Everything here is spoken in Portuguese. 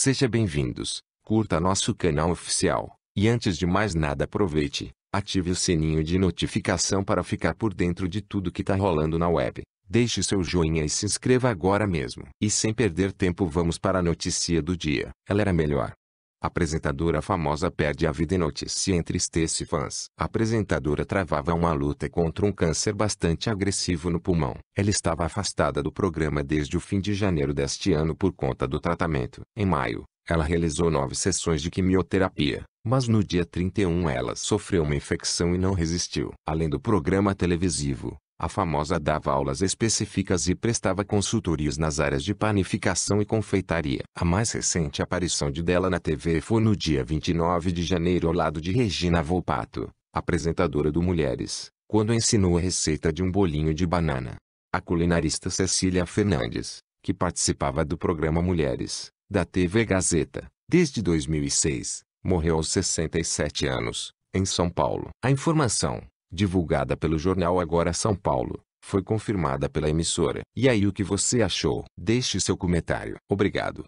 Seja bem-vindos, curta nosso canal oficial, e antes de mais nada aproveite, ative o sininho de notificação para ficar por dentro de tudo que tá rolando na web. Deixe seu joinha e se inscreva agora mesmo. E sem perder tempo vamos para a notícia do dia. Ela era melhor. Apresentadora famosa perde a vida em notícia entristece fãs. A apresentadora travava uma luta contra um câncer bastante agressivo no pulmão. Ela estava afastada do programa desde o fim de janeiro deste ano por conta do tratamento. Em maio, ela realizou nove sessões de quimioterapia, mas no dia 31 ela sofreu uma infecção e não resistiu. Além do programa televisivo, a famosa dava aulas específicas e prestava consultorias nas áreas de panificação e confeitaria. A mais recente aparição de dela na TV foi no dia 29 de janeiro ao lado de Regina Volpato, apresentadora do Mulheres, quando ensinou a receita de um bolinho de banana. A culinarista Cecília Fernandes, que participava do programa Mulheres, da TV Gazeta, desde 2006, morreu aos 67 anos, em São Paulo. A informação divulgada pelo jornal Agora São Paulo, foi confirmada pela emissora. E aí o que você achou? Deixe seu comentário. Obrigado.